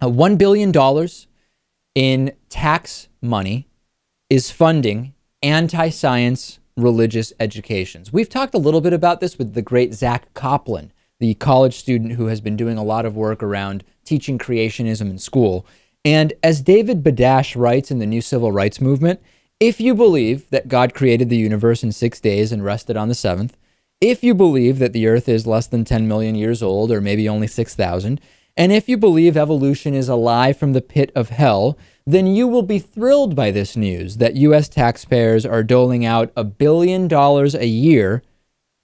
Uh, $1 billion in tax money is funding anti science religious educations. We've talked a little bit about this with the great Zack Kopplin, the college student who has been doing a lot of work around teaching creationism in school. And as David Badash writes in the New Civil Rights Movement, if you believe that God created the universe in six days and rested on the seventh, if you believe that the earth is less than 10 million years old, or maybe only 6,000, and if you believe evolution is a lie from the pit of hell, then you will be thrilled by this news that U.S. taxpayers are doling out a billion dollars a year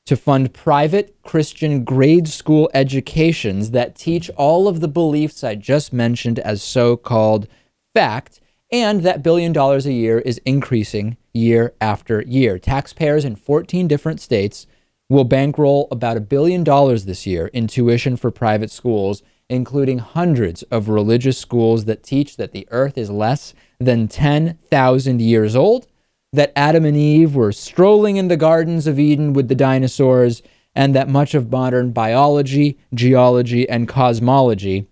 to fund private Christian grade school educations that teach all of the beliefs I just mentioned as so called fact, and that billion dollars a year is increasing year after year. Taxpayers in 14 different states will bankroll about a billion dollars this year in tuition for private schools including hundreds of religious schools that teach that the earth is less than 10,000 years old, that Adam and Eve were strolling in the gardens of Eden with the dinosaurs, and that much of modern biology, geology, and cosmology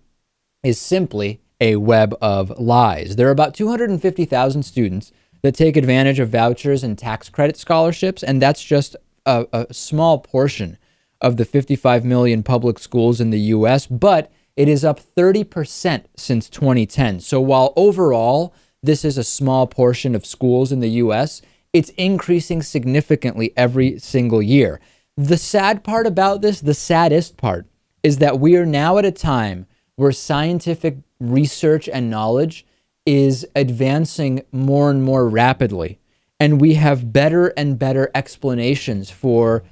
is simply a web of lies. There are about 250,000 students that take advantage of vouchers and tax credit scholarships, and that's just a, a small portion of the 55 million public schools in the US. But it is up 30% since 2010. So while overall this is a small portion of schools in the US, it's increasing significantly every single year. The sad part about this, the saddest part, is that we are now at a time where scientific research and knowledge is advancing more and more rapidly. And we have better and better explanations for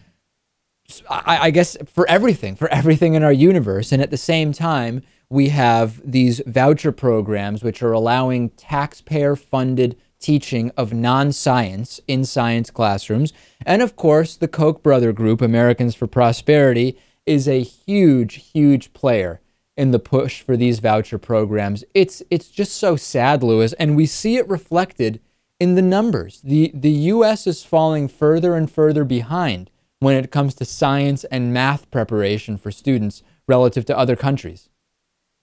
I, I guess for everything, for everything in our universe. And at the same time, we have these voucher programs which are allowing taxpayer funded teaching of non science in science classrooms. And of course, the Koch brother group, Americans for Prosperity, is a huge, huge player in the push for these voucher programs. It's it's just so sad, Lewis, and we see it reflected in the numbers. The the US is falling further and further behind when it comes to science and math preparation for students relative to other countries.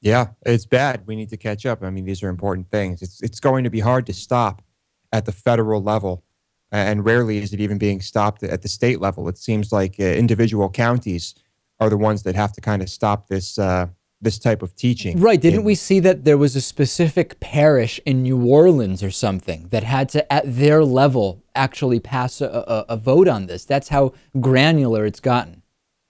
Yeah, it's bad. We need to catch up. I mean, these are important things. It's it's going to be hard to stop at the federal level, and rarely is it even being stopped at the state level. It seems like uh, individual counties are the ones that have to kind of stop this uh, this type of teaching. Right. Didn't in, we see that there was a specific parish in New Orleans or something that had to, at their level, actually pass a, a, a vote on this? That's how granular it's gotten.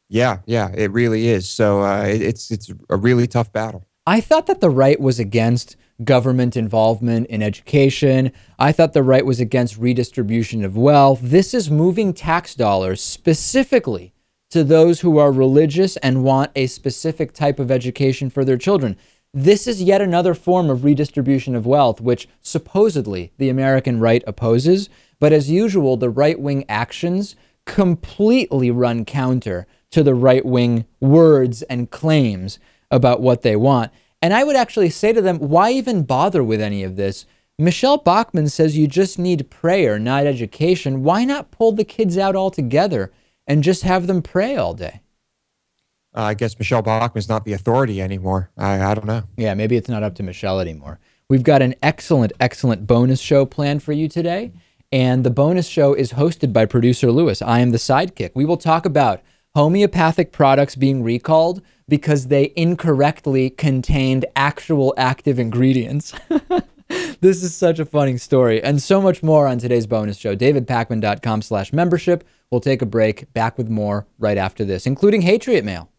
Yeah, yeah, it really is. So uh, it, it's it's a really tough battle. I thought that the right was against government involvement in education. I thought the right was against redistribution of wealth. This is moving tax dollars specifically to those who are religious and want a specific type of education for their children. This is yet another form of redistribution of wealth, which supposedly the American right opposes. But as usual, the right wing actions completely run counter to the right wing words and claims about what they want. And I would actually say to them, why even bother with any of this? Michele Bachmann says you just need prayer, not education. Why not pull the kids out altogether and just have them pray all day. Uh, I guess Michele Bachmann's not the authority anymore. I, I don't know. Yeah, maybe it's not up to Michele anymore. We've got an excellent, excellent bonus show planned for you today. And the bonus show is hosted by producer Lewis. I am the sidekick. We will talk about homeopathic products being recalled because they incorrectly contained actual active ingredients. this is such a funny story and so much more on today's bonus show. davidpakman.com slash membership. We'll take a break. Back with more right after this, including Hatriot Mail.